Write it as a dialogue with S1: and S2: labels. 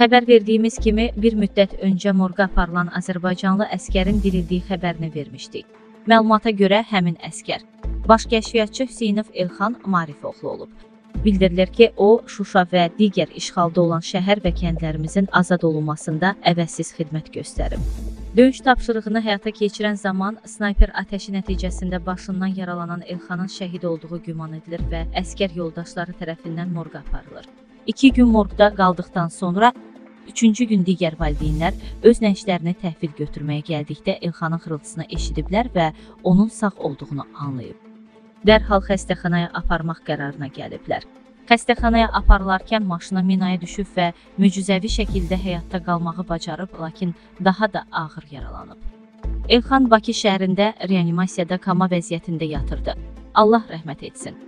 S1: Xəbər verdiyimiz kimi bir müddət öncə morqa aparılan Azərbaycanlı əskərin dirildiyi xəbərini vermişdik. Məlumata görə həmin əskər baş kəşfiyyatçı Hüseynov Elxan Marifoğlu olub. Bildirilir ki, o Şuşa və digər işğalda olan şəhər və kəndlərimizin azad olunmasında əvəzsiz xidmət göstərib. Döyüş tapşırığını həyata keçirən zaman snayper atəşi nəticəsində başından yaralanan Elxanın şəhid olduğu güman edilir və əskər yoldaşları tərəfindən morqa aparılır. İki gün morqda qaldıqdan sonra Üçüncü gün digər valideynlər öz nəşlərini təhvil götürməyə gəldikdə Elxanın xırıltısını eşidiblər və onun sağ olduğunu anlayıb. Dərhal xəstəxanaya aparmaq qərarına gəliblər. Xəstəxanaya aparılarkən maşına minaya düşüb və möcüzəvi şəkildə həyatda qalmağı bacarıb, lakin daha da ağır yaralanıb. Elxan Bakı şəhərində reanimasiyada koma vəziyyətində yatırdı. Allah rəhmət etsin.